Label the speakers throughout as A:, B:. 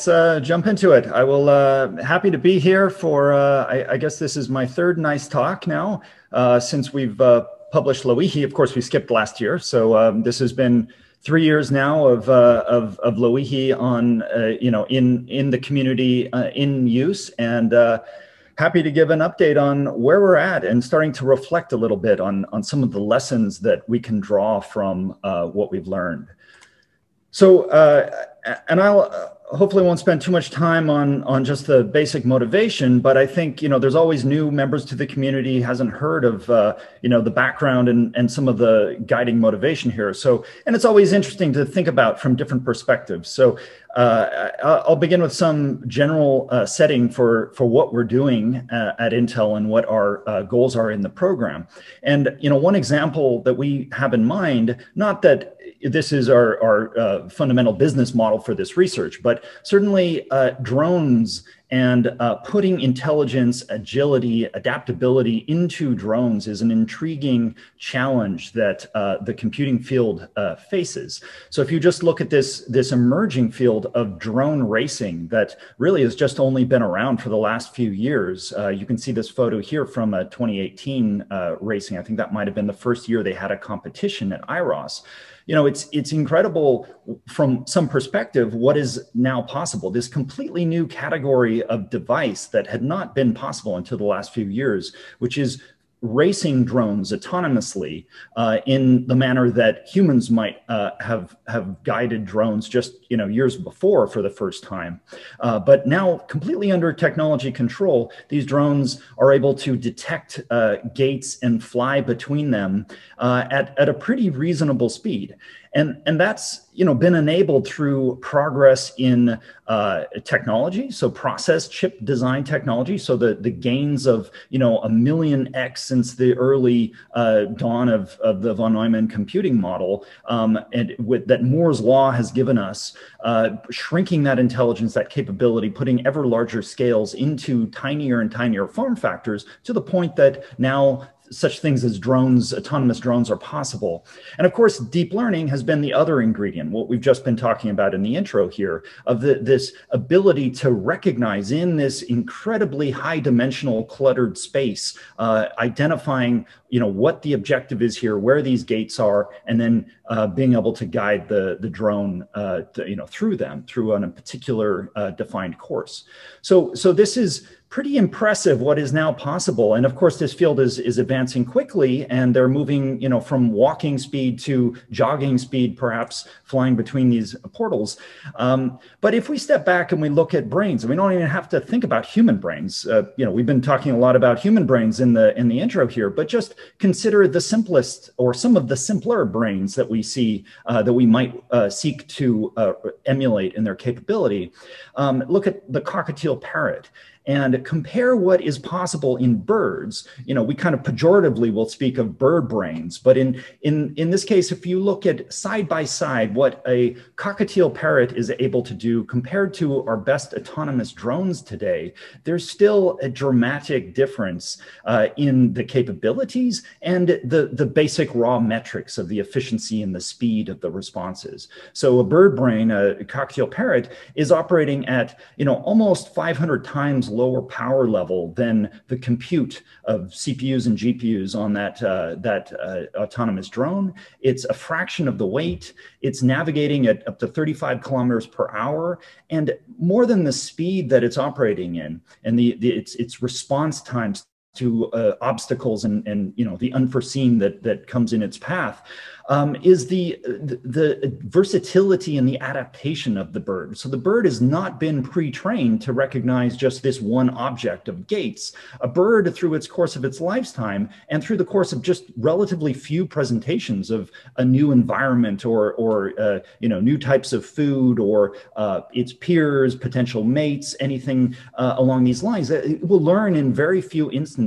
A: Let's uh, jump into it. I will uh, happy to be here for. Uh, I, I, guess this is my third nice talk now uh, since we've uh, published Loihi. Of course, we skipped last year, so um, this has been three years now of uh, of, of Loihi on you know in in the community in use and. Happy to give an update on where we're at and starting to reflect a little bit on, on some of the lessons that we can draw from what we've learned. So, and I'll hopefully won't spend too much time on on just the basic motivation but i think you know there's always new members to the community. Hasn't heard of uh, you know the background and and some of the guiding motivation here. So and it's always interesting to think about from different perspectives. So uh, I'll begin with some general uh, setting for, for what we're doing uh, at Intel and what our uh, goals are in the program. And you know, one example that we have in mind, not that this is our, our uh, fundamental business model for this research, but certainly uh, drones and uh, putting intelligence, agility, adaptability into drones is an intriguing challenge that uh, the computing field uh, faces. So if you just look at this, this emerging field of drone racing that really has just only been around for the last few years, uh, you can see this photo here from a 2018 uh, racing. I think that might have been the first year they had a competition at IROS you know it's it's incredible from some perspective what is now possible. This completely new category of device that had not been possible until the last few years which is racing drones autonomously uh, in the manner that humans might uh, have have guided drones just you know years before for the first time. Uh, but now completely under technology control these drones are able to detect uh, gates and fly between them uh, at, at a pretty reasonable speed and and that's you know been enabled through progress in uh, technology. So process chip design technology. So the the gains of you know a million x since the early uh, dawn of, of the von neumann computing model um, and with that moore's law has given us uh, shrinking that intelligence that capability putting ever larger scales into tinier and tinier form factors to the point that now such things as drones, autonomous drones are possible. And of course, deep learning has been the other ingredient, what we've just been talking about in the intro here, of the, this ability to recognize in this incredibly high dimensional cluttered space, uh, identifying you know what the objective is here, where these gates are, and then uh, being able to guide the the drone uh, to, you know through them through on a particular uh, defined course. So so this is pretty impressive what is now possible. And of course, this field is, is advancing quickly and they're moving, you know, from walking speed to jogging speed, perhaps flying between these portals. Um, but if we step back and we look at brains, we don't even have to think about human brains. Uh, you know, we've been talking a lot about human brains in the, in the intro here, but just consider the simplest or some of the simpler brains that we see uh, that we might uh, seek to uh, emulate in their capability. Um, look at the cockatiel parrot and compare what is possible in birds. You know, we kind of pejoratively will speak of bird brains, but in, in, in this case, if you look at side by side what a cockatiel parrot is able to do compared to our best autonomous drones today, there's still a dramatic difference uh, in the capabilities and the, the basic raw metrics of the efficiency and the speed of the responses. So a bird brain, a cockatiel parrot, is operating at, you know, almost 500 times lower power level than the compute of CPUs and GPUs on that, uh, that uh, autonomous drone. It's a fraction of the weight. It's navigating at up to 35 kilometers per hour and more than the speed that it's operating in and the, the its, its response times to uh, obstacles and, and you know the unforeseen that that comes in its path um, is the, the, the versatility and the adaptation of the bird. So the bird has not been pre-trained to recognize just this one object of gates. A bird, through its course of its lifetime and through the course of just relatively few presentations of a new environment or or uh, you know new types of food or uh, its peers, potential mates, anything uh, along these lines, it will learn in very few instances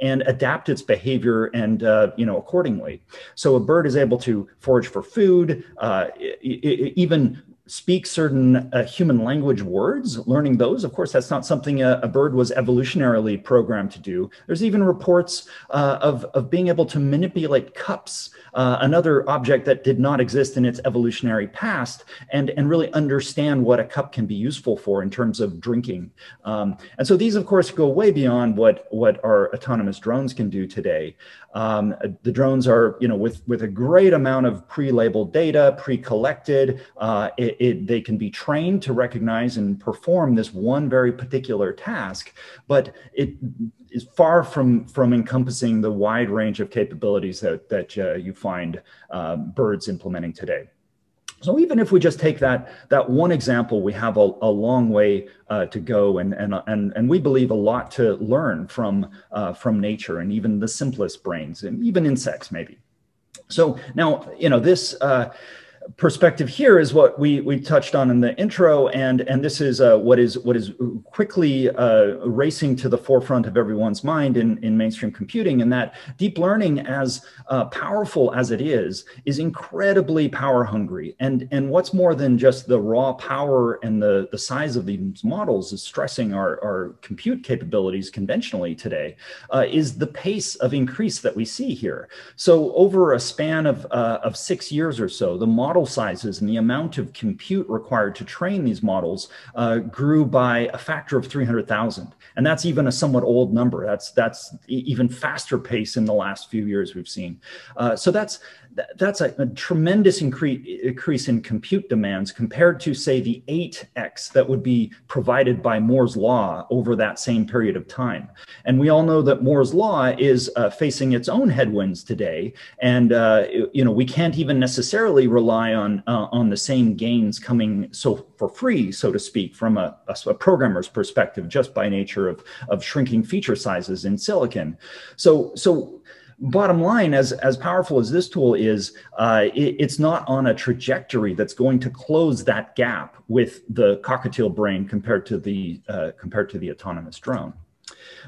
A: and adapt its behavior and uh, you know accordingly. So a bird is able able to forage for food, uh, even speak certain uh, human language words, learning those. Of course, that's not something a, a bird was evolutionarily programmed to do. There's even reports uh, of, of being able to manipulate cups, uh, another object that did not exist in its evolutionary past, and, and really understand what a cup can be useful for in terms of drinking. Um, and so these, of course, go way beyond what, what our autonomous drones can do today. Um, the drones are, you know, with, with a great amount of pre-labeled data, pre-collected, uh, it, it, they can be trained to recognize and perform this one very particular task, but it is far from, from encompassing the wide range of capabilities that, that uh, you find uh, birds implementing today. So even if we just take that that one example, we have a, a long way uh, to go, and and and and we believe a lot to learn from uh, from nature and even the simplest brains, and even insects maybe. So now you know this. Uh, perspective here is what we, we touched on in the intro, and, and this is uh, what is what is quickly uh, racing to the forefront of everyone's mind in, in mainstream computing, and that deep learning, as uh, powerful as it is, is incredibly power hungry. And, and what's more than just the raw power and the, the size of these models is stressing our, our compute capabilities conventionally today, uh, is the pace of increase that we see here. So over a span of, uh, of six years or so, the model model sizes and the amount of compute required to train these models uh, grew by a factor of 300,000. And that's even a somewhat old number. That's, that's even faster pace in the last few years we've seen. Uh, so that's, that's a, a tremendous increase, increase in compute demands compared to, say, the 8x that would be provided by Moore's Law over that same period of time. And we all know that Moore's Law is uh, facing its own headwinds today. And, uh, you know, we can't even necessarily rely on, uh, on the same gains coming so for free, so to speak, from a, a, a programmer's perspective, just by nature of, of shrinking feature sizes in silicon. So, so bottom line, as, as powerful as this tool is, uh, it, it's not on a trajectory that's going to close that gap with the cockatiel brain compared to the, uh, compared to the autonomous drone.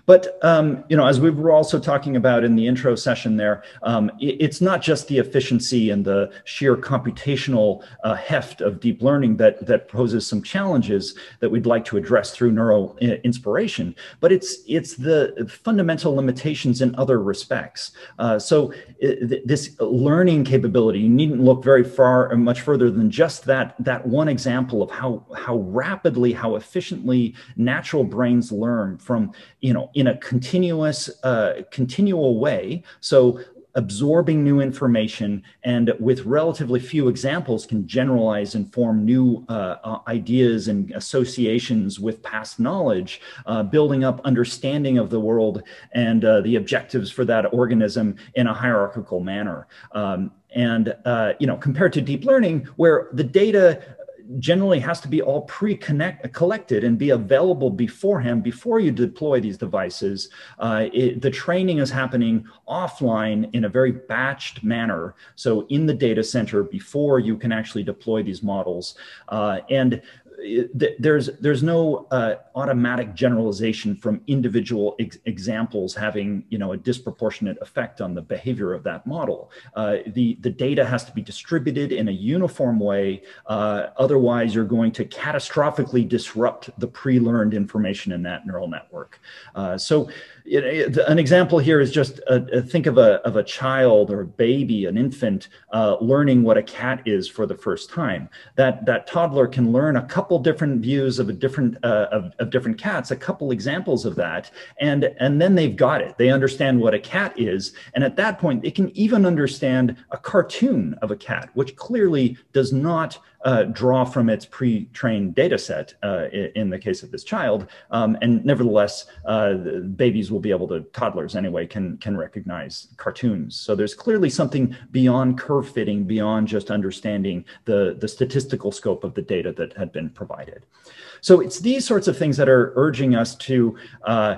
A: But um, you know, as we were also talking about in the intro session, there, um, it, it's not just the efficiency and the sheer computational uh, heft of deep learning that that poses some challenges that we'd like to address through neural uh, inspiration, but it's it's the fundamental limitations in other respects. Uh, so it, this learning capability, you needn't look very far or much further than just that that one example of how how rapidly, how efficiently natural brains learn from you know in a continuous, uh, continual way. So absorbing new information and with relatively few examples can generalize and form new uh, uh, ideas and associations with past knowledge, uh, building up understanding of the world and uh, the objectives for that organism in a hierarchical manner. Um, and, uh, you know, compared to deep learning, where the data generally has to be all pre-connect collected and be available beforehand before you deploy these devices. Uh, it, the training is happening offline in a very batched manner. So in the data center before you can actually deploy these models. Uh, and there's there's no uh, automatic generalization from individual ex examples having you know a disproportionate effect on the behavior of that model. Uh, the the data has to be distributed in a uniform way. Uh, otherwise, you're going to catastrophically disrupt the pre-learned information in that neural network. Uh, so an example here is just a, a, think of a, of a child or a baby, an infant, uh, learning what a cat is for the first time. That, that toddler can learn a couple different views of a different, uh, of, of different cats, a couple examples of that, and, and then they've got it. They understand what a cat is. And at that point, they can even understand a cartoon of a cat, which clearly does not uh, draw from its pre-trained data set uh, in the case of this child. Um, and nevertheless, uh, babies will be able to, toddlers anyway, can, can recognize cartoons. So there's clearly something beyond curve fitting, beyond just understanding the, the statistical scope of the data that had been provided. So it's these sorts of things that are urging us to uh,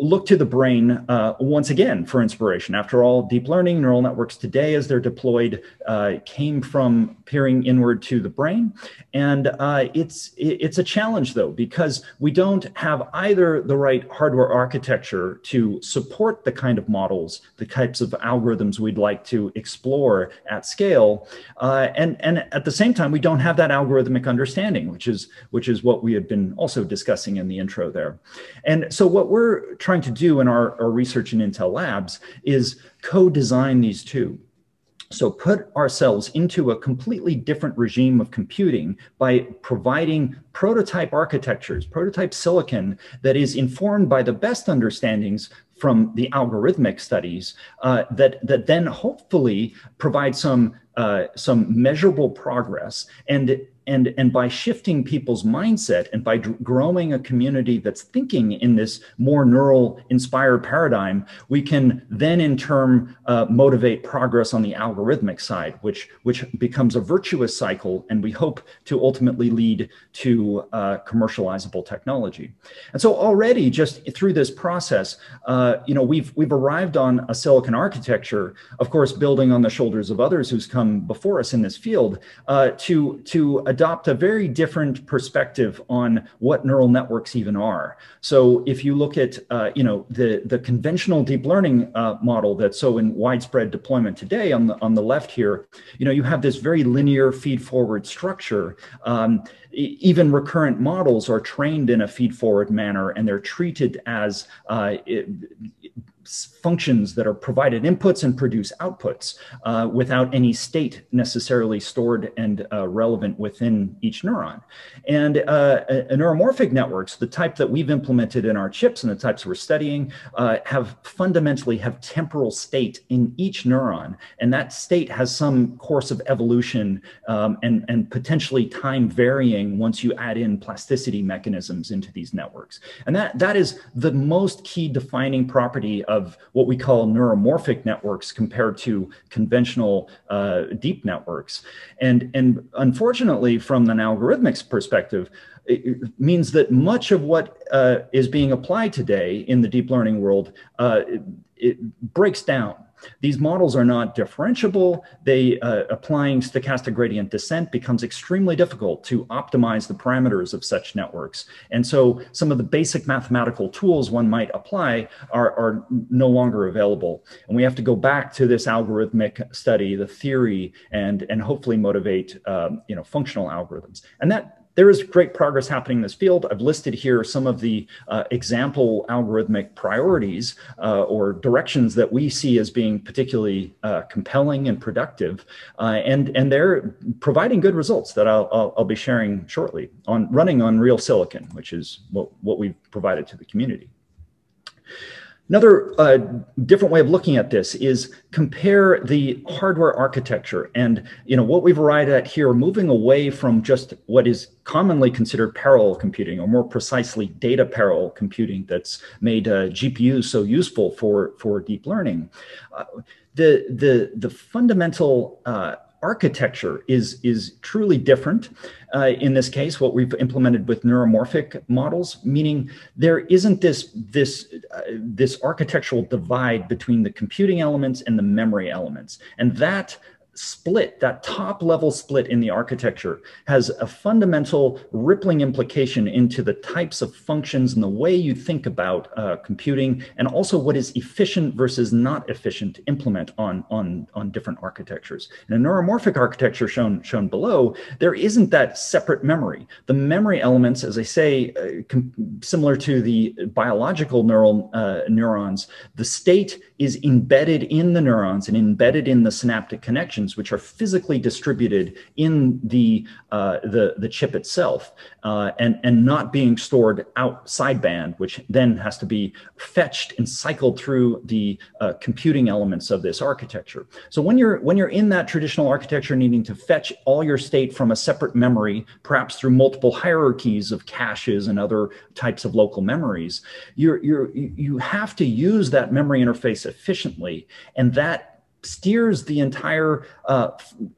A: look to the brain uh, once again for inspiration. After all, deep learning neural networks today, as they're deployed, uh, came from peering inward to the brain, and uh, it's it's a challenge though because we don't have either the right hardware architecture to support the kind of models, the types of algorithms we'd like to explore at scale, uh, and and at the same time we don't have that algorithmic understanding, which is which is what we had been also discussing in the intro there, and so what we're trying to do in our, our research in Intel Labs is co-design these two. So put ourselves into a completely different regime of computing by providing prototype architectures, prototype silicon that is informed by the best understandings from the algorithmic studies uh, that, that then hopefully provide some, uh, some measurable progress and and and by shifting people's mindset and by growing a community that's thinking in this more neural inspired paradigm we can then in turn uh, motivate progress on the algorithmic side which which becomes a virtuous cycle and we hope to ultimately lead to uh, commercializable technology. And so already just through this process uh, you know we've we've arrived on a silicon architecture of course building on the shoulders of others who's come before us in this field uh, to to adopt a very different perspective on what neural networks even are. So if you look at, uh, you know, the, the conventional deep learning uh, model that's so in widespread deployment today on the, on the left here, you know, you have this very linear feed forward structure. Um, even recurrent models are trained in a feed forward manner and they're treated as uh, it, functions that are provided inputs and produce outputs uh, without any state necessarily stored and uh, relevant within each neuron. And uh, neuromorphic networks, the type that we've implemented in our chips and the types we're studying, uh, have fundamentally have temporal state in each neuron. And that state has some course of evolution um, and, and potentially time varying once you add in plasticity mechanisms into these networks. And that, that is the most key defining property of what we call neuromorphic networks compared to conventional uh, deep networks. And, and unfortunately, from an algorithmics perspective, it means that much of what uh, is being applied today in the deep learning world uh, it, it breaks down these models are not differentiable. They uh, applying stochastic gradient descent becomes extremely difficult to optimize the parameters of such networks. And so some of the basic mathematical tools one might apply are, are no longer available. And we have to go back to this algorithmic study, the theory, and, and hopefully motivate um, you know, functional algorithms. And that there is great progress happening in this field. I've listed here some of the uh, example algorithmic priorities uh, or directions that we see as being particularly uh, compelling and productive. Uh, and, and they're providing good results that I'll, I'll, I'll, be sharing shortly on running on real silicon, which is what, what we've provided to the community. Another uh, different way of looking at this is compare the hardware architecture and you know what we've arrived at here, moving away from just what is commonly considered parallel computing, or more precisely, data parallel computing that's made uh, GPUs so useful for for deep learning. Uh, the the the fundamental uh, architecture is, is truly different. Uh, in this case, what we've implemented with neuromorphic models, meaning there isn't this, this, uh, this architectural divide between the computing elements and the memory elements. And that split, that top level split in the architecture has a fundamental rippling implication into the types of functions and the way you think about uh, computing and also what is efficient versus not efficient to implement on, on, on different architectures. In a neuromorphic architecture shown, shown below, there isn't that separate memory. The memory elements, as I say, uh, similar to the biological neural uh, neurons, the state is embedded in the neurons and embedded in the synaptic connections, which are physically distributed in the, uh, the, the chip itself uh, and, and not being stored outside band, which then has to be fetched and cycled through the uh, computing elements of this architecture. So when you're, when you're in that traditional architecture needing to fetch all your state from a separate memory, perhaps through multiple hierarchies of caches and other types of local memories, you're, you're, you have to use that memory interface efficiently. And that steers the entire uh,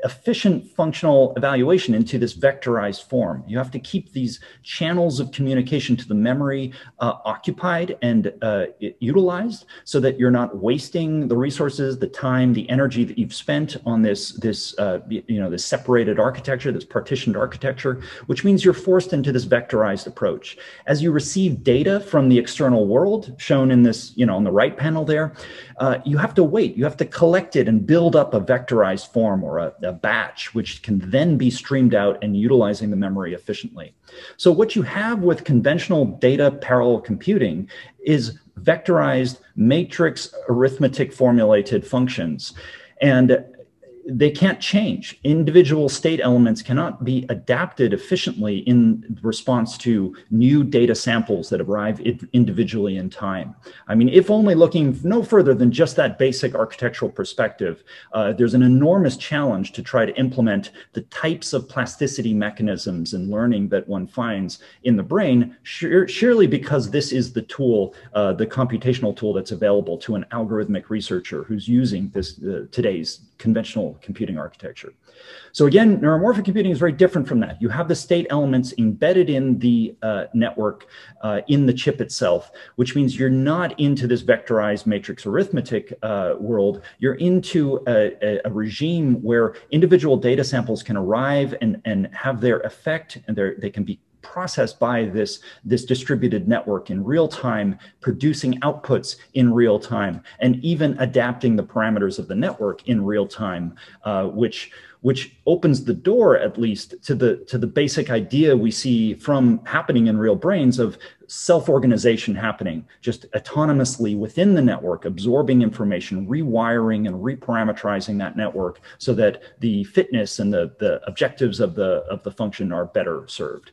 A: efficient functional evaluation into this vectorized form. You have to keep these channels of communication to the memory uh, occupied and uh, utilized so that you're not wasting the resources, the time, the energy that you've spent on this, this uh, you know, this separated architecture, this partitioned architecture, which means you're forced into this vectorized approach. As you receive data from the external world, shown in this, you know, on the right panel there, uh, you have to wait, you have to collect it and build up a vectorized form or a, a batch, which can then be streamed out and utilizing the memory efficiently. So what you have with conventional data parallel computing is vectorized matrix arithmetic formulated functions. And they can't change. Individual state elements cannot be adapted efficiently in response to new data samples that arrive individually in time. I mean, if only looking no further than just that basic architectural perspective, uh, there's an enormous challenge to try to implement the types of plasticity mechanisms and learning that one finds in the brain, surely because this is the tool, uh, the computational tool that's available to an algorithmic researcher who's using this uh, today's conventional computing architecture. So again, neuromorphic computing is very different from that. You have the state elements embedded in the uh, network uh, in the chip itself, which means you're not into this vectorized matrix arithmetic uh, world. You're into a, a, regime where individual data samples can arrive and, and have their effect and they can be processed by this, this distributed network in real time, producing outputs in real time, and even adapting the parameters of the network in real time, uh, which which opens the door at least to the to the basic idea we see from happening in real brains of self-organization happening just autonomously within the network absorbing information rewiring and reparameterizing that network so that the fitness and the the objectives of the of the function are better served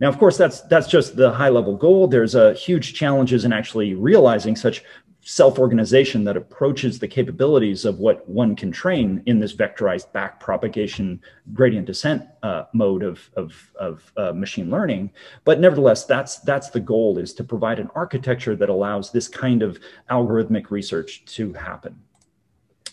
A: now, of course, that's that's just the high level goal. There's a huge challenges in actually realizing such self-organization that approaches the capabilities of what one can train in this vectorized back propagation gradient descent uh, mode of, of, of uh, machine learning. But nevertheless, that's, that's the goal is to provide an architecture that allows this kind of algorithmic research to happen.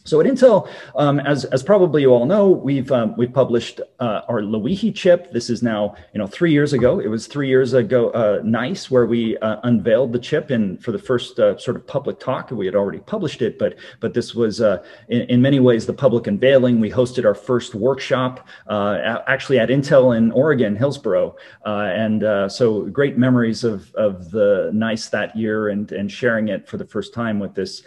A: So at Intel, um, as, as probably you all know, we've um, we've published uh, our Loihi chip. This is now you know three years ago. It was three years ago, uh, nice, where we uh, unveiled the chip in for the first uh, sort of public talk. We had already published it, but but this was uh, in, in many ways the public unveiling. We hosted our first workshop uh, actually at Intel in Oregon, Hillsboro, and so great memories of of the nice that year and and sharing it for the first time with this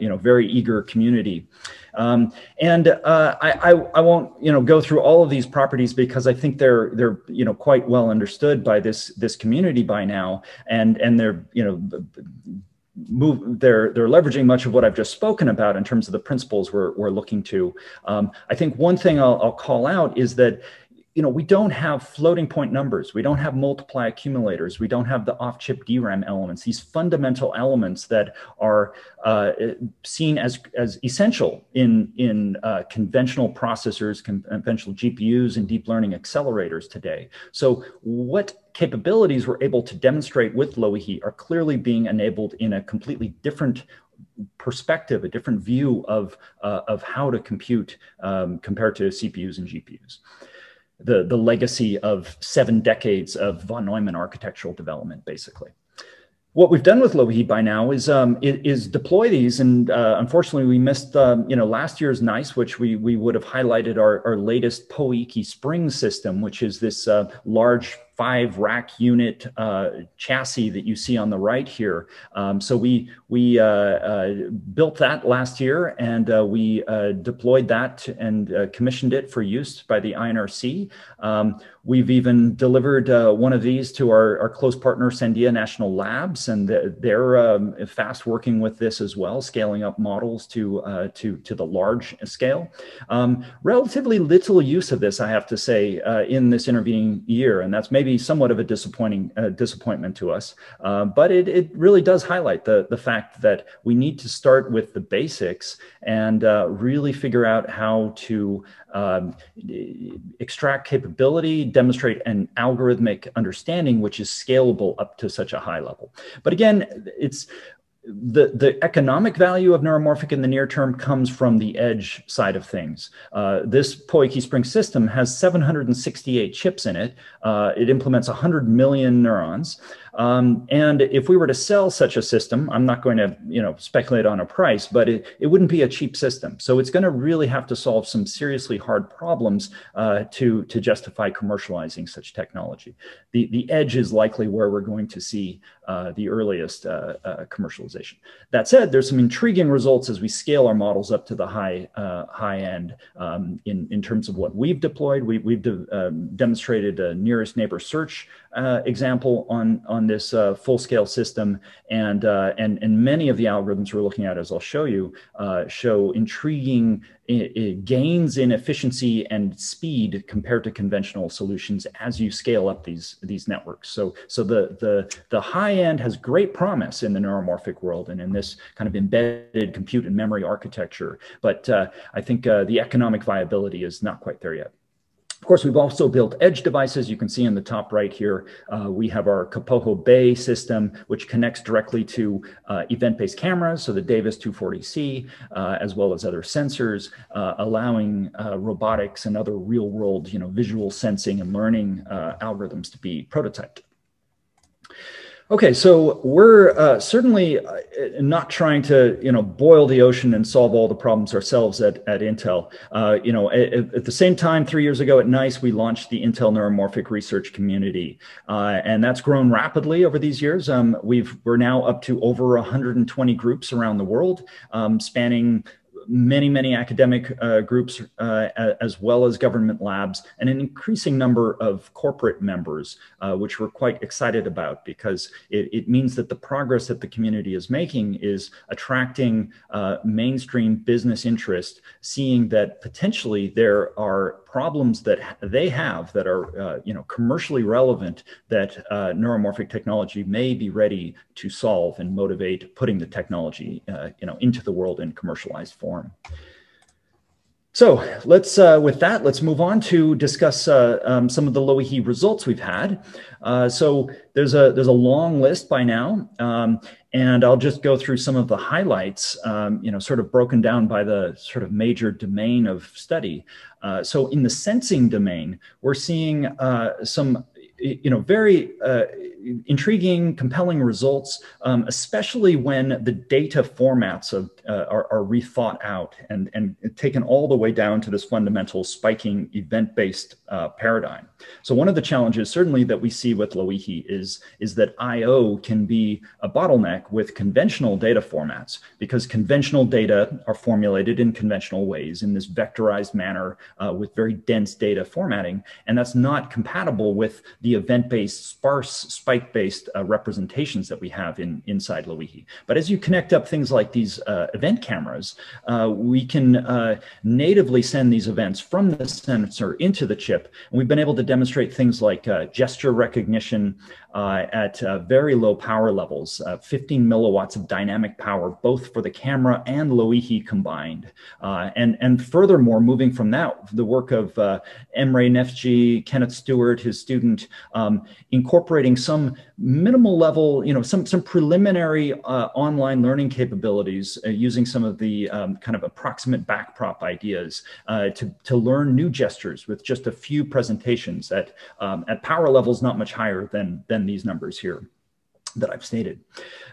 A: you know very eager community. Um, and uh, I, I, I, won't you know go through all of these properties because I think they're they're you know quite well understood by this this community by now, and and they're you know move they're they're leveraging much of what I've just spoken about in terms of the principles we're, we're looking to. Um, I think one thing I'll, I'll call out is that you know, we don't have floating point numbers. We don't have multiply accumulators. We don't have the off-chip DRAM elements. These fundamental elements that are uh, seen as, as essential in, in uh, conventional processors, conventional GPUs, and deep learning accelerators today. So what capabilities we're able to demonstrate with Loihi are clearly being enabled in a completely different perspective, a different view of, uh, of how to compute um, compared to CPUs and GPUs the, the legacy of seven decades of von Neumann architectural development, basically. What we've done with Loihi by now is um, is deploy these, and uh, unfortunately, we missed um, you know last year's NICE, which we we would have highlighted our, our latest Pohoiki Spring system, which is this uh, large five rack unit uh, chassis that you see on the right here. Um, so we we uh, uh, built that last year and uh, we uh, deployed that and uh, commissioned it for use by the INRC. Um, we've even delivered one of these to our, our close partner Sandia National Labs, and they're um, fast working with this as well, scaling up models to to to the large scale. Um, relatively little use of this, I have to say, in this intervening year, and that's maybe maybe somewhat of a disappointing uh, disappointment to us. Uh, but it, it really does highlight the, the fact that we need to start with the basics and uh, really figure out how to um, extract capability, demonstrate an algorithmic understanding, which is scalable up to such a high level. But again, it's the, the economic value of neuromorphic in the near term comes from the edge side of things. Uh, this Pohoiki Spring system has 768 chips in it. Uh, it implements 100 million neurons. Um, and if we were to sell such a system, I'm not going to you know, speculate on a price, but it, it wouldn't be a cheap system. So it's going to really have to solve some seriously hard problems uh, to, to justify commercializing such technology. The, the edge is likely where we're going to see uh, the earliest uh, uh, commercialization. That said, there's some intriguing results as we scale our models up to the high uh, high end um, in, in terms of what we've deployed. We, we've de um, demonstrated a nearest neighbor search uh, example on, on this uh, full-scale system. And, uh, and, and many of the algorithms we're looking at, as I'll show you, uh, show intriguing gains in efficiency and speed compared to conventional solutions as you scale up these, these networks. So, so the, the, the high end has great promise in the neuromorphic world and in this kind of embedded compute and memory architecture. But uh, I think the economic viability is not quite there yet. Of course, we've also built edge devices. You can see in the top right here, uh, we have our Kapoho Bay system, which connects directly to uh, event-based cameras, so the Davis 240C, uh, as well as other sensors, uh, allowing uh, robotics and other real-world you know, visual sensing and learning uh, algorithms to be prototyped. Okay, so we're uh, certainly uh, not trying to, you know, boil the ocean and solve all the problems ourselves at, at Intel. Uh, you know, at, at, the same time, three years ago at NICE, we launched the Intel Neuromorphic Research Community, uh, and that's grown rapidly over these years. Um, we've we're now up to over 120 groups around the world, um, spanning many, many academic uh, groups, uh, as well as government labs, and an increasing number of corporate members, uh, which we're quite excited about because it, it, means that the progress that the community is making is attracting uh, mainstream business interest, seeing that potentially there are problems that they have that are uh, you know commercially relevant that uh, neuromorphic technology may be ready to solve and motivate putting the technology uh, you know into the world in commercialized form. So let's, uh, with that, let's move on to discuss uh, um, some of the Loihi results we've had. Uh, so there's a there's a long list by now, um, and I'll just go through some of the highlights. Um, you know, sort of broken down by the sort of major domain of study. Uh, so in the sensing domain, we're seeing uh, some you know, very uh, intriguing, compelling results, um, especially when the data formats of, uh, are, are, rethought out and, and taken all the way down to this fundamental spiking event-based uh, paradigm. So one of the challenges certainly that we see with Loihi is, is that I.O. can be a bottleneck with conventional data formats because conventional data are formulated in conventional ways in this vectorized manner uh, with very dense data formatting. And that's not compatible with the event-based sparse spike-based uh, representations that we have in inside Loihi. But as you connect up things like these uh, event cameras, uh, we can uh, natively send these events from the sensor into the chip. And we've been able to demonstrate things like uh, gesture recognition uh, at uh, very low power levels, uh, 15 milliwatts of dynamic power, both for the camera and Loihi combined. Uh, and, and furthermore, moving from that, the work of uh, Emre Neftci, Kenneth Stewart, his student, um, incorporating some minimal level, you know, some, some preliminary uh, online learning capabilities using some of the um, kind of approximate backprop ideas to, to learn new gestures with just a few presentations at, um, at power levels not much higher than than these numbers here that I've stated.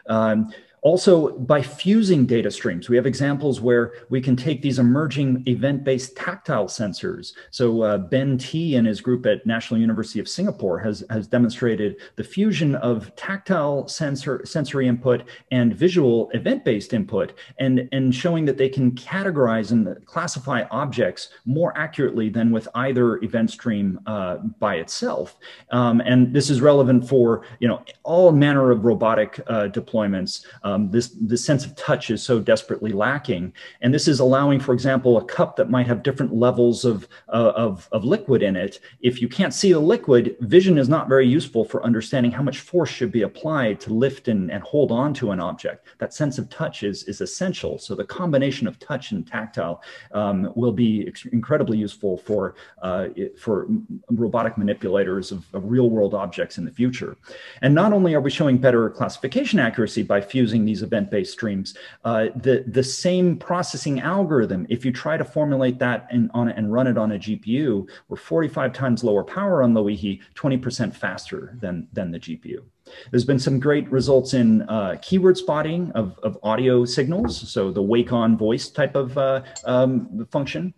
A: Um, also, by fusing data streams, we have examples where we can take these emerging event-based tactile sensors. So uh, Ben Tee and his group at National University of Singapore has, has demonstrated the fusion of tactile sensor, sensory input and visual event-based input and, and showing that they can categorize and classify objects more accurately than with either event stream uh, by itself. Um, and this is relevant for you know all manner of robotic uh, deployments. Um, this, this sense of touch is so desperately lacking. And this is allowing, for example, a cup that might have different levels of, uh, of, of liquid in it. If you can't see the liquid, vision is not very useful for understanding how much force should be applied to lift and, and hold on to an object. That sense of touch is, is essential. So the combination of touch and tactile um, will be incredibly useful for, uh, for robotic manipulators of, of real world objects in the future. And not only are we showing better classification accuracy by fusing using these event-based streams. Uh, the, the same processing algorithm, if you try to formulate that in, on, and run it on a GPU, we're 45 times lower power on Loihi, 20% faster than, than the GPU. There's been some great results in uh, keyword spotting of, of audio signals, so the wake on voice type of uh, um, function.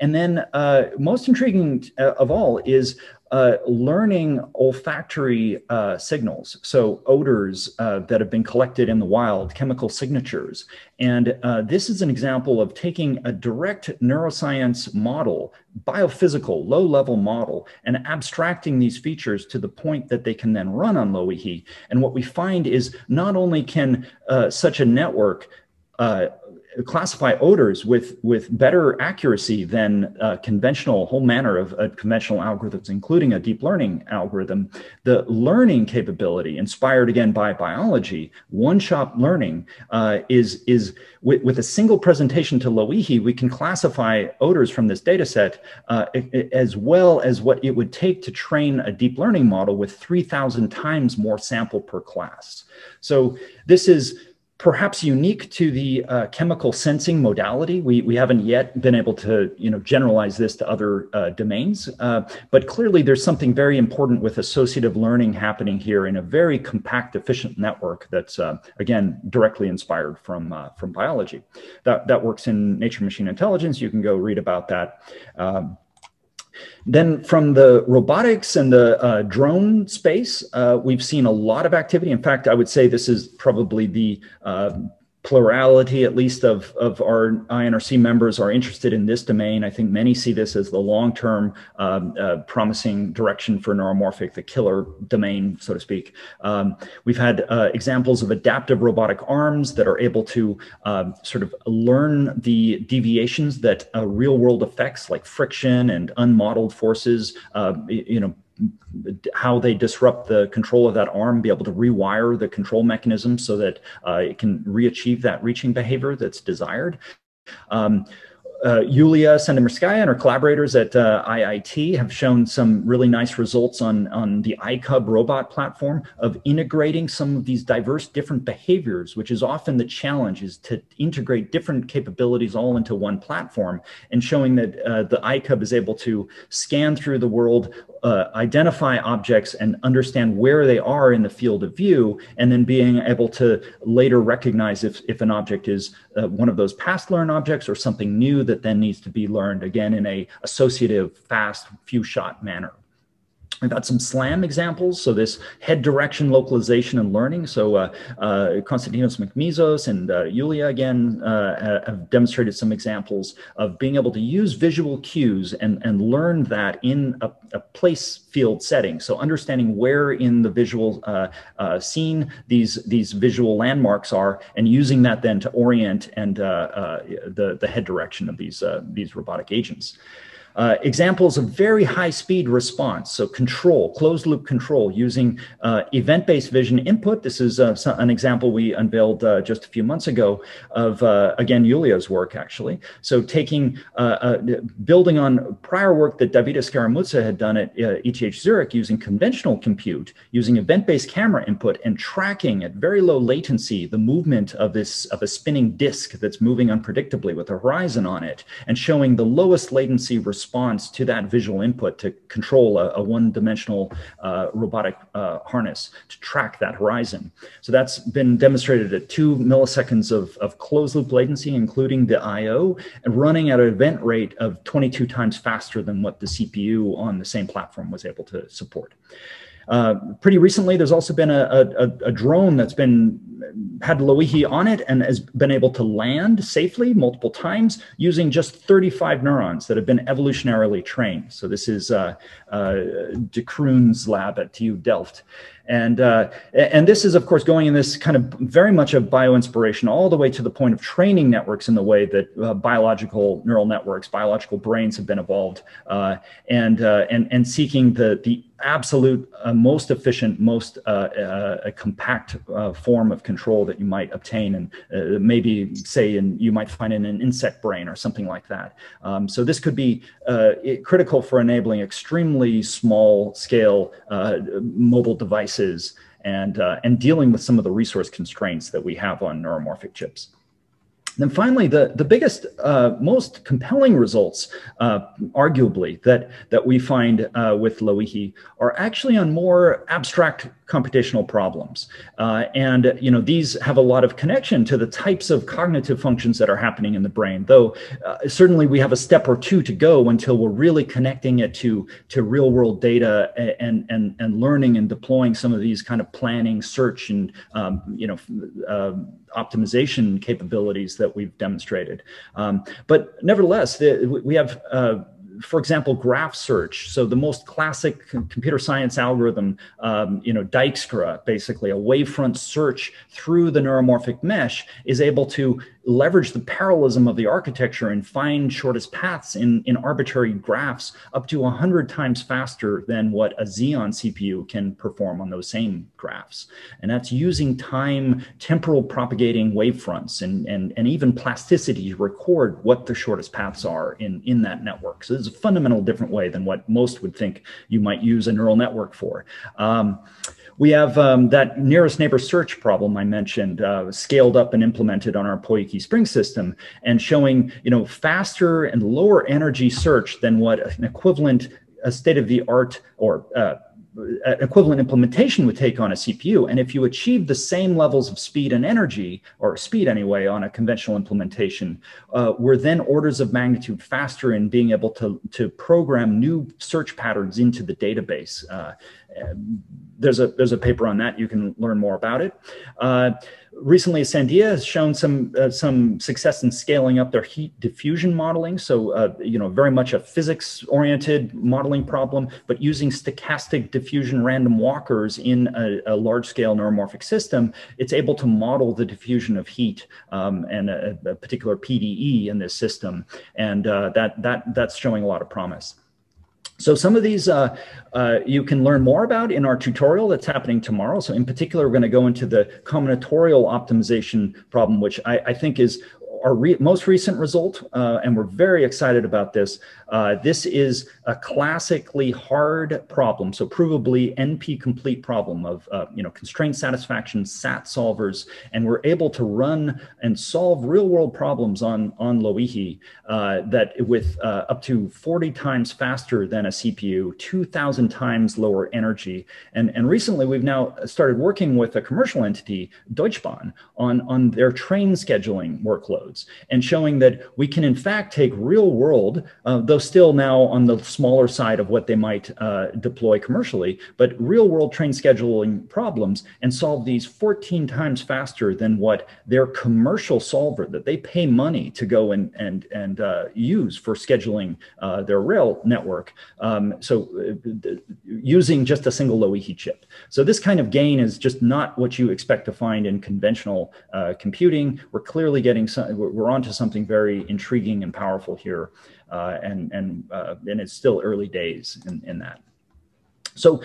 A: And then uh, most intriguing uh, of all is uh, learning olfactory uh, signals, so odors that have been collected in the wild, chemical signatures. And this is an example of taking a direct neuroscience model, biophysical, low level model, and abstracting these features to the point that they can then run on Loihi. And what we find is not only can uh, such a network uh, classify odors with, with better accuracy than uh, conventional, whole manner of uh, conventional algorithms, including a deep learning algorithm. The learning capability, inspired again by biology, one-shot learning, uh, is, is with, with, a single presentation to Loihi, we can classify odors from this data set uh, as well as what it would take to train a deep learning model with 3,000 times more sample per class. So this is perhaps unique to the uh, chemical sensing modality. We, we haven't yet been able to you know, generalize this to other uh, domains, uh, but clearly there's something very important with associative learning happening here in a very compact, efficient network that's, uh, again, directly inspired from, uh, from biology. That, that works in Nature Machine Intelligence. You can go read about that. Um, then from the robotics and the uh, drone space, uh, we've seen a lot of activity. In fact, I would say this is probably the uh, plurality, at least of, of our INRC members are interested in this domain. I think many see this as the long-term um, uh, promising direction for neuromorphic, the killer domain, so to speak. Um, we've had uh, examples of adaptive robotic arms that are able to um, sort of learn the deviations that uh, real world effects like friction and unmodeled forces, uh, you know, how they disrupt the control of that arm, be able to rewire the control mechanism so that uh, it can re-achieve that reaching behavior that's desired. Um, uh, Yulia Sandamirskaya and her collaborators at uh, IIT have shown some really nice results on, on the iCub robot platform of integrating some of these diverse different behaviors, which is often the challenge is to integrate different capabilities all into one platform and showing that uh, the iCub is able to scan through the world, uh, identify objects and understand where they are in the field of view, and then being able to later recognize if, if an object is uh, one of those past learn objects or something new that then needs to be learned again in a associative, fast, few shot manner. I've got some SLAM examples. So this head direction localization and learning. So uh, uh, Konstantinos Michmizos and uh, Yulia again uh, have demonstrated some examples of being able to use visual cues and, and learn that in a, a place field setting. So understanding where in the visual uh, uh, scene these, these visual landmarks are and using that then to orient and the, the head direction of these, these robotic agents. Uh, examples of very high speed response, so control, closed loop control using uh, event-based vision input. This is uh, an example we unveiled uh, just a few months ago of, uh, again, Yulia's work actually. So taking, building on prior work that Davide Scaramuzza had done at ETH Zurich using conventional compute, using event-based camera input and tracking at very low latency the movement of this, of a spinning disk that's moving unpredictably with a horizon on it and showing the lowest latency response response to that visual input to control a, a one-dimensional uh, robotic uh, harness to track that horizon. So that's been demonstrated at two milliseconds of, of closed-loop latency, including the I.O., and running at an event rate of 22 times faster than what the CPU on the same platform was able to support. Uh, pretty recently, there's also been a, a, a, drone that's been had Loihi on it and has been able to land safely multiple times using just 35 neurons that have been evolutionarily trained. So this is uh, uh, De Croon's lab at TU Delft. And, uh, and this is, of course, going in this kind of very much of bio-inspiration all the way to the point of training networks in the way that uh, biological neural networks, biological brains have been evolved, uh, and, uh, and, and seeking the, the absolute uh, most efficient, most uh, compact form of control that you might obtain, and maybe say in you might find in an insect brain or something like that. Um, so this could be critical for enabling extremely small scale mobile devices and, uh, and dealing with some of the resource constraints that we have on neuromorphic chips. Then finally, the, the biggest, uh, most compelling results, uh, arguably, that, that we find uh, with Loihi are actually on more abstract computational problems. Uh, and you know these have a lot of connection to the types of cognitive functions that are happening in the brain, though uh, certainly we have a step or two to go until we're really connecting it to, to real world data and, and, and learning and deploying some of these kind of planning, search, and um, you know, uh, optimization capabilities that we've demonstrated. Um, but nevertheless, the, we have uh, for example, graph search. So the most classic computer science algorithm, um, you know, Dijkstra, basically a wavefront search through the neuromorphic mesh is able to leverage the parallelism of the architecture and find shortest paths in, in arbitrary graphs up to 100 times faster than what a Xeon CPU can perform on those same graphs. And that's using time temporal propagating wavefronts and, and, and even plasticity to record what the shortest paths are in, in that network. So is a fundamental different way than what most would think you might use a neural network for. Um, we have um, that nearest neighbor search problem I mentioned uh, scaled up and implemented on our Pohoiki Spring system and showing you know faster and lower energy search than what an equivalent a state of the art or uh, equivalent implementation would take on a CPU. And if you achieve the same levels of speed and energy, or speed anyway, on a conventional implementation, uh, we're then orders of magnitude faster in being able to, to program new search patterns into the database. Uh, there's a there's a paper on that. You can learn more about it. Uh, recently, Sandia has shown some uh, some success in scaling up their heat diffusion modeling. So uh, you know, very much a physics oriented modeling problem, but using stochastic diffusion random walkers in a, a large scale neuromorphic system, it's able to model the diffusion of heat um, and a, a, particular PDE in this system, and uh, that that that's showing a lot of promise. So some of these uh, uh, you can learn more about in our tutorial that's happening tomorrow. So in particular, we're going to go into the combinatorial optimization problem, which I, I think is our re most recent result, uh, and we're very excited about this. Uh, this is a classically hard problem, so provably NP complete problem of uh, you know constraint satisfaction SAT solvers, and we're able to run and solve real world problems on on Loihi uh, that with uh, up to 40 times faster than a CPU, 2,000 times lower energy, and and recently we've now started working with a commercial entity, Deutsche Bahn, on on their train scheduling workload and showing that we can in fact take real world, uh, though still now on the smaller side of what they might uh, deploy commercially, but real world train scheduling problems and solve these 14 times faster than what their commercial solver that they pay money to go and, and, and uh, use for scheduling uh, their rail network. Um, so uh, using just a single Loihi chip. So this kind of gain is just not what you expect to find in conventional uh, computing. We're clearly getting some, we're onto something very intriguing and powerful here, uh, and and uh, and it's still early days in, in that. So,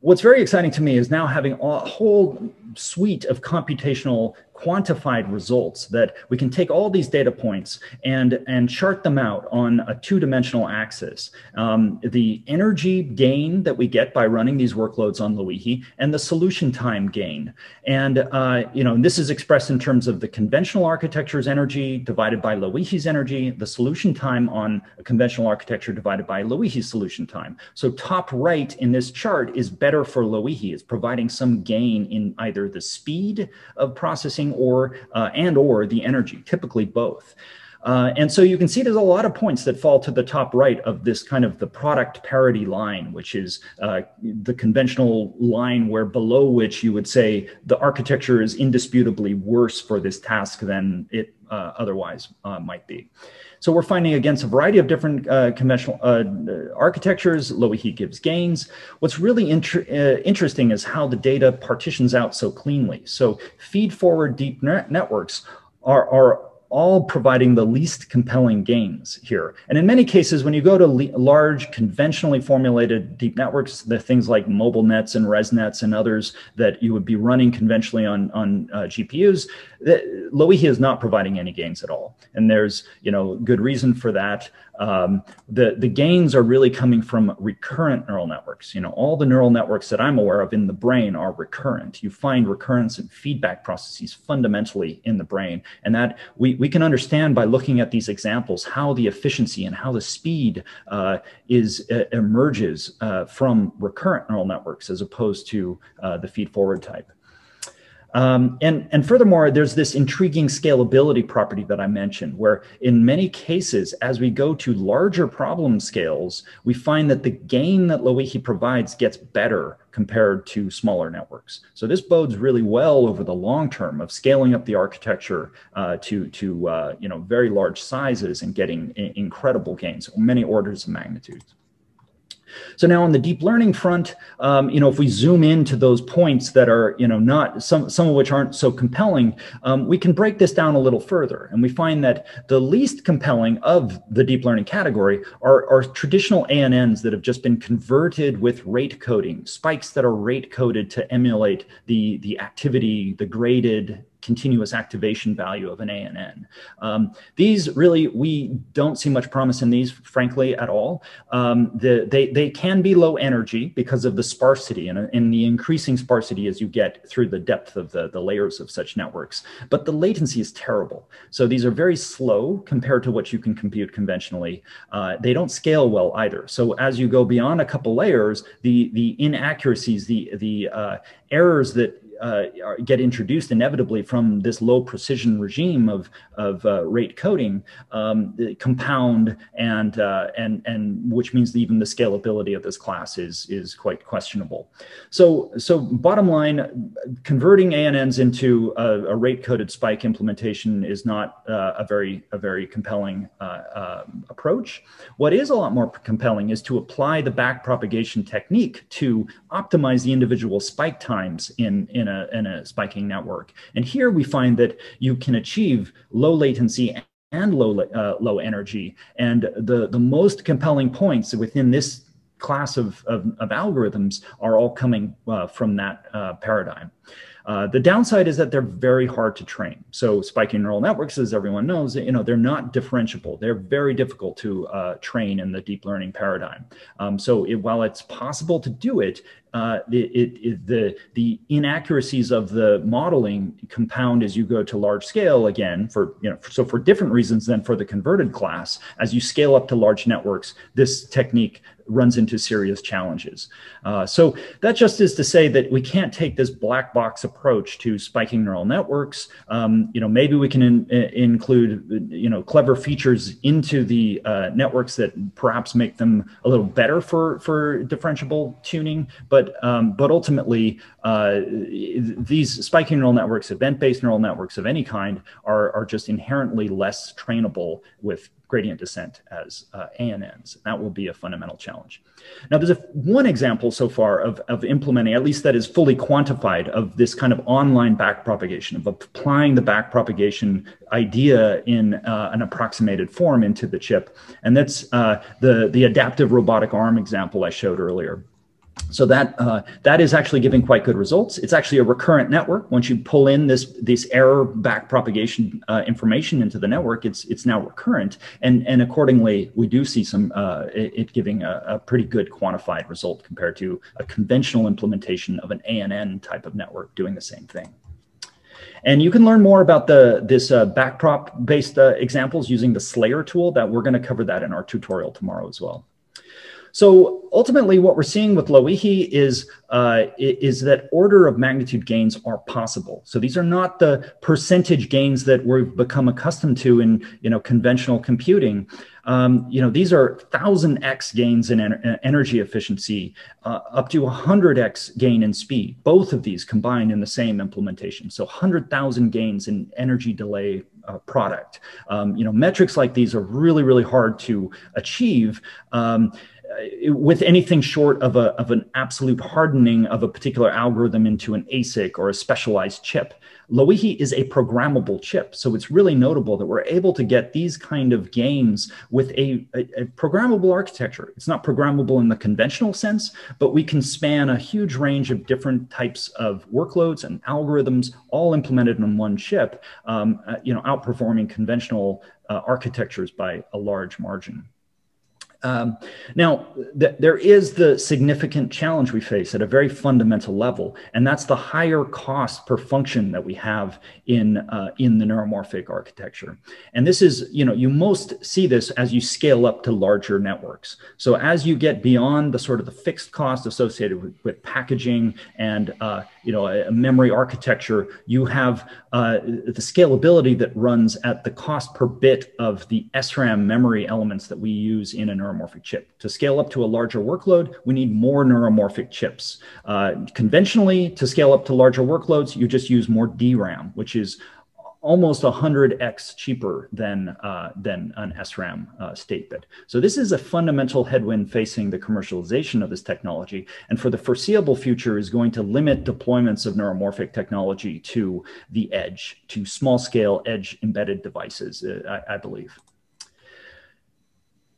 A: what's very exciting to me is now having a whole suite of computational quantified results that we can take all these data points and, and chart them out on a two-dimensional axis. Um, the energy gain that we get by running these workloads on Loihi and the solution time gain. And, uh, you know, this is expressed in terms of the conventional architecture's energy divided by Loihi's energy, the solution time on a conventional architecture divided by Loihi's solution time. So top right in this chart is better for Loihi. It's providing some gain in either the speed of processing or uh, and or the energy, typically both. Uh, and so you can see there's a lot of points that fall to the top right of this kind of the product parity line, which is uh, the conventional line where below which you would say the architecture is indisputably worse for this task than it uh, otherwise uh, might be. So we're finding against a variety of different uh, conventional uh, architectures, Loihi gives gains. What's really inter uh, interesting is how the data partitions out so cleanly. So feed forward deep networks are, are all providing the least compelling gains here. And in many cases, when you go to large conventionally formulated deep networks, the things like mobile nets and ResNets and others that you would be running conventionally on, on uh, GPUs, Loihi is not providing any gains at all. And there's you know good reason for that. um, the, the gains are really coming from recurrent neural networks. You know, all the neural networks that I'm aware of in the brain are recurrent. You find recurrence and feedback processes fundamentally in the brain. And that we, we can understand by looking at these examples how the efficiency and how the speed uh, is uh, emerges uh, from recurrent neural networks as opposed to uh, the feed forward type. Um, and, and furthermore, there's this intriguing scalability property that I mentioned, where in many cases, as we go to larger problem scales, we find that the gain that Loihi provides gets better compared to smaller networks. So this bodes really well over the long term of scaling up the architecture uh, to, to uh, you know, very large sizes and getting incredible gains, many orders of magnitudes. So now on the deep learning front, um, you know, if we zoom into those points that are, you know, not some, some of which aren't so compelling, um, we can break this down a little further. And we find that the least compelling of the deep learning category are, are traditional ANNs that have just been converted with rate coding, spikes that are rate coded to emulate the, the activity, the graded continuous activation value of an ANN. Um, these really, we don't see much promise in these, frankly, at all. Um, the, they, they can be low energy because of the sparsity and, and the increasing sparsity as you get through the depth of the, the layers of such networks. But the latency is terrible. So these are very slow compared to what you can compute conventionally. Uh, they don't scale well either. So as you go beyond a couple layers, the, the inaccuracies, the, the uh, errors that uh, get introduced inevitably from this low precision regime of, of uh, rate coding um, compound and, uh, and, and which means even the scalability of this class is, is quite questionable. So, so bottom line, converting ANNs into a, a rate coded spike implementation is not uh, a, very, a very compelling uh, uh, approach. What is a lot more compelling is to apply the back propagation technique to optimize the individual spike times in, in, a, in a spiking network. And here we find that you can achieve low latency and low, uh, low energy. And the, the most compelling points within this class of, of, of algorithms are all coming uh, from that uh, paradigm. Uh, the downside is that they're very hard to train. So spiking neural networks, as everyone knows, you know, they're not differentiable. They're very difficult to uh, train in the deep learning paradigm. Um, so it, while it's possible to do it, uh, it, it, the, the inaccuracies of the modeling compound as you go to large scale again for, you know, so for different reasons than for the converted class, as you scale up to large networks, this technique runs into serious challenges. Uh, so that just is to say that we can't take this black box approach to spiking neural networks. Um, you know, maybe we can in, in include, you know, clever features into the uh, networks that perhaps make them a little better for, for differentiable tuning, but but um, but ultimately, uh, these spiking neural networks, event-based neural networks of any kind, are are just inherently less trainable with gradient descent as uh, ANNs. That will be a fundamental challenge. Now, there's a, one example so far of, of implementing, at least that is fully quantified, of this kind of online backpropagation, of applying the backpropagation idea in uh, an approximated form into the chip. And that's uh, the, the adaptive robotic arm example I showed earlier. So that uh, that is actually giving quite good results. It's actually a recurrent network. Once you pull in this this error back propagation uh, information into the network, it's it's now recurrent, and and accordingly, we do see some uh, it, it, giving a, a, pretty good quantified result compared to a conventional implementation of an ANN type of network doing the same thing. And you can learn more about the this uh, backprop based uh, examples using the Slayer tool. That we're going to cover that in our tutorial tomorrow as well. So ultimately, what we're seeing with Loihi is uh, is that order of magnitude gains are possible. So these are not the percentage gains that we've become accustomed to in you know conventional computing. Um, you know these are thousand x gains in en energy efficiency, uh, up to hundred x gain in speed. Both of these combined in the same implementation. So hundred thousand gains in energy delay uh, product. Um, you know, metrics like these are really, really hard to achieve. Um, uh, with anything short of, a, of an absolute hardening of a particular algorithm into an ASIC or a specialized chip. Loihi is a programmable chip. So it's really notable that we're able to get these kind of gains with a, a, a, programmable architecture. It's not programmable in the conventional sense, but we can span a huge range of different types of workloads and algorithms all implemented in one chip, um, uh, you know, outperforming conventional uh, architectures by a large margin. Um, now, th there is the significant challenge we face at a very fundamental level, and that's the higher cost per function that we have in uh, in the neuromorphic architecture. And this is, you know, you most see this as you scale up to larger networks. So as you get beyond the sort of the fixed cost associated with, with packaging and uh, you know a, memory architecture, you have uh, the scalability that runs at the cost per bit of the SRAM memory elements that we use in a neuromorphic chip. To scale up to a larger workload, we need more neuromorphic chips. Uh, conventionally, to scale up to larger workloads, you just use more DRAM, which is almost 100x cheaper than, uh, than an SRAM uh, state bit. So this is a fundamental headwind facing the commercialization of this technology. And for the foreseeable future is going to limit deployments of neuromorphic technology to the edge, to small scale edge embedded devices, uh, I, I believe.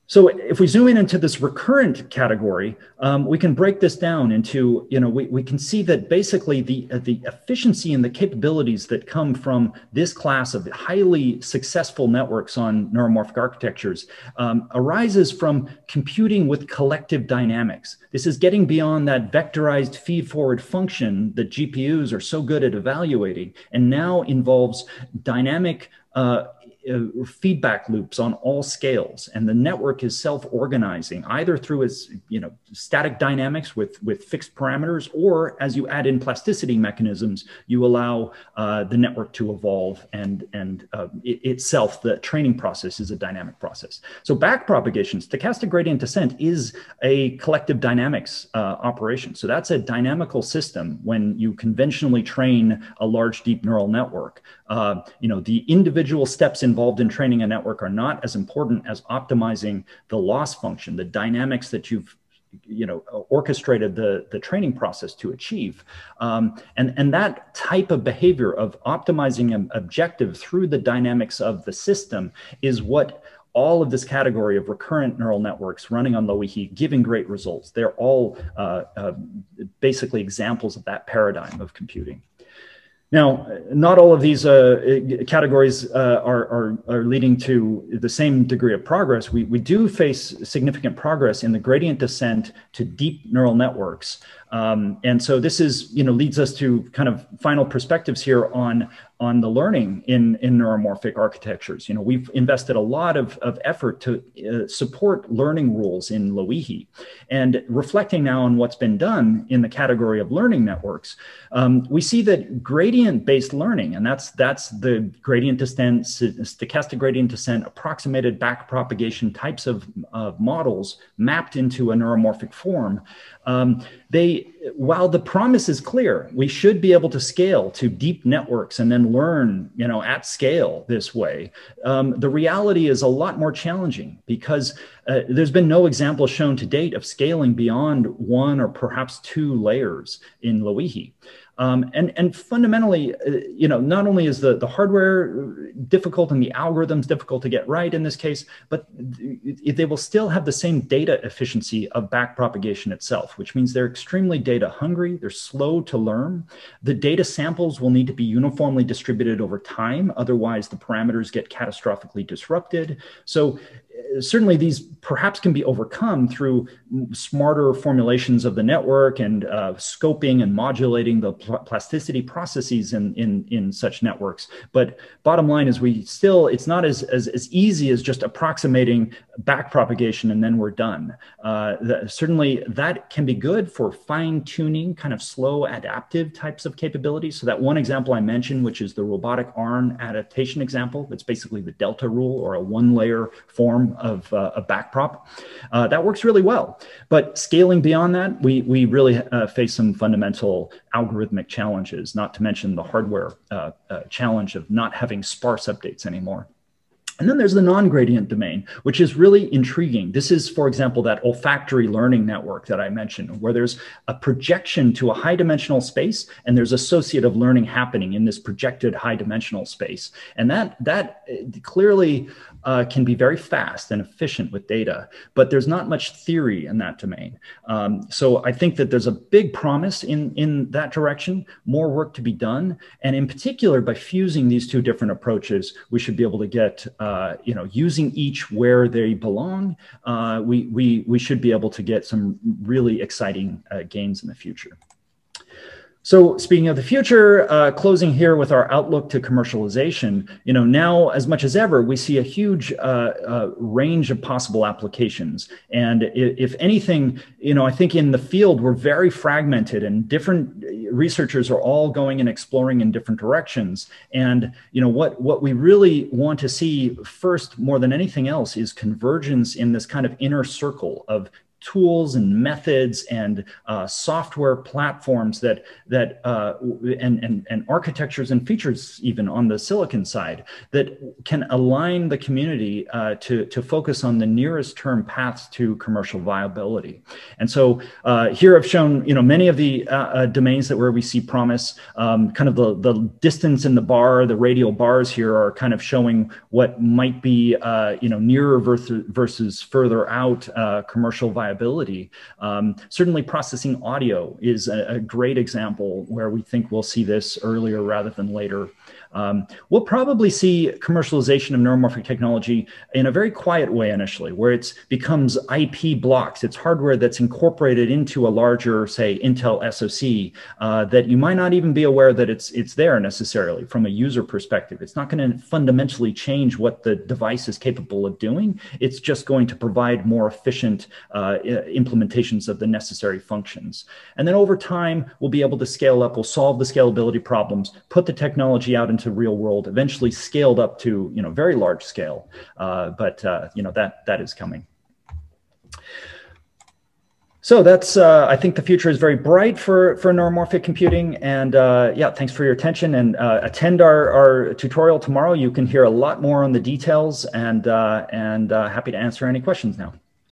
A: So if we zoom in into this recurrent category, um, we can break this down into, you know, we, we can see that basically the, uh, the efficiency and the capabilities that come from this class of highly successful networks on neuromorphic architectures um, arises from computing with collective dynamics. This is getting beyond that vectorized feed forward function that GPUs are so good at evaluating and now involves dynamic uh, uh, feedback loops on all scales and the network is self-organizing either through its you know static dynamics with with fixed parameters or as you add in plasticity mechanisms you allow uh, the network to evolve and and uh, it, itself the training process is a dynamic process. So backpropagation stochastic gradient descent is a collective dynamics uh, operation. So that's a dynamical system when you conventionally train a large deep neural network uh, you know the individual steps involved in training a network are not as important as optimizing the loss function, the dynamics that you've you know orchestrated the the training process to achieve um, and and that type of behavior of optimizing an objective through the dynamics of the system is what all of this category of recurrent neural networks running on low Loihi giving great results. They're all uh, uh, basically examples of that paradigm of computing. Now, not all of these uh, categories uh, are, are, are, leading to the same degree of progress. We, we do face significant progress in the gradient descent to deep neural networks. Um, and so this is, you know, leads us to kind of final perspectives here on on the learning in, in neuromorphic architectures. You know, we've invested a lot of, of effort to uh, support learning rules in Loihi. And reflecting now on what's been done in the category of learning networks, um, we see that gradient-based learning, and that's, that's the gradient descent, stochastic gradient descent, approximated backpropagation types of, of models mapped into a neuromorphic form, um, they, while the promise is clear, we should be able to scale to deep networks and then learn, you know, at scale this way. Um, the reality is a lot more challenging because uh, there's been no example shown to date of scaling beyond one or perhaps two layers in Loihi. Um, and, and fundamentally, uh, you know, not only is the, the hardware difficult and the algorithms difficult to get right in this case, but they will still have the same data efficiency of backpropagation itself, which means they're extremely data hungry, they're slow to learn. The data samples will need to be uniformly distributed over time, otherwise the parameters get catastrophically disrupted. So certainly these perhaps can be overcome through smarter formulations of the network and uh, scoping and modulating the pl plasticity processes in, in, in such networks. But bottom line is we still, it's not as, as, as easy as just approximating backpropagation and then we're done. Uh, the, certainly that can be good for fine tuning, kind of slow adaptive types of capabilities. So that one example I mentioned, which is the robotic arm adaptation example, that's basically the delta rule or a one layer form of uh, a backprop. Uh, that works really well. But scaling beyond that, we, we really uh, face some fundamental algorithmic challenges, not to mention the hardware uh, uh, challenge of not having sparse updates anymore. And then there's the non-gradient domain, which is really intriguing. This is, for example, that olfactory learning network that I mentioned, where there's a projection to a high dimensional space and there's associative learning happening in this projected high dimensional space. And that, that uh, clearly uh, can be very fast and efficient with data, but there's not much theory in that domain. Um, so I think that there's a big promise in, in that direction, more work to be done. And in particular, by fusing these two different approaches, we should be able to get uh, uh, you know, using each where they belong, uh, we, we, we should be able to get some really exciting uh, gains in the future. So speaking of the future, uh, closing here with our outlook to commercialization, you know, now as much as ever, we see a huge uh, uh, range of possible applications. And if, if, anything, you know, I think in the field, we're very fragmented and different researchers are all going and exploring in different directions. And, you know, what, what we really want to see first, more than anything else, is convergence in this kind of inner circle of tools and methods and uh, software platforms that that uh, and, and and architectures and features even on the silicon side that can align the community uh, to to focus on the nearest term paths to commercial viability. And so uh, here I've shown you know many of the uh, uh, domains that where we see promise. Um, kind of the the distance in the bar, the radial bars here are kind of showing what might be you know nearer versus versus further out commercial viability reliability. Um, certainly, processing audio is a, a, great example where we think we'll see this earlier rather than later. Um, we'll probably see commercialization of neuromorphic technology in a very quiet way initially, where it becomes IP blocks. It's hardware that's incorporated into a larger, say, Intel SoC uh, that you might not even be aware that it's it's there necessarily from a user perspective. It's not going to fundamentally change what the device is capable of doing. It's just going to provide more efficient uh, implementations of the necessary functions. And then over time, we'll be able to scale up. We'll solve the scalability problems, put the technology out into real world, eventually scaled up to you know very large scale. Uh, but uh, you know that that is coming. So that's, uh, I think the future is very bright for, for neuromorphic computing. And uh, yeah, thanks for your attention and uh, attend our, our tutorial tomorrow. You can hear a lot more on the details and, uh, and uh, happy to answer any questions now.